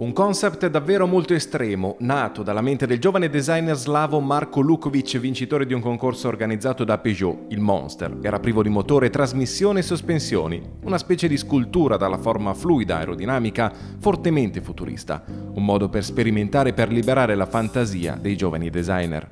Un concept davvero molto estremo, nato dalla mente del giovane designer slavo Marko Lukovic, vincitore di un concorso organizzato da Peugeot, il Monster. Era privo di motore, trasmissione e sospensioni, una specie di scultura dalla forma fluida, aerodinamica, fortemente futurista. Un modo per sperimentare e per liberare la fantasia dei giovani designer.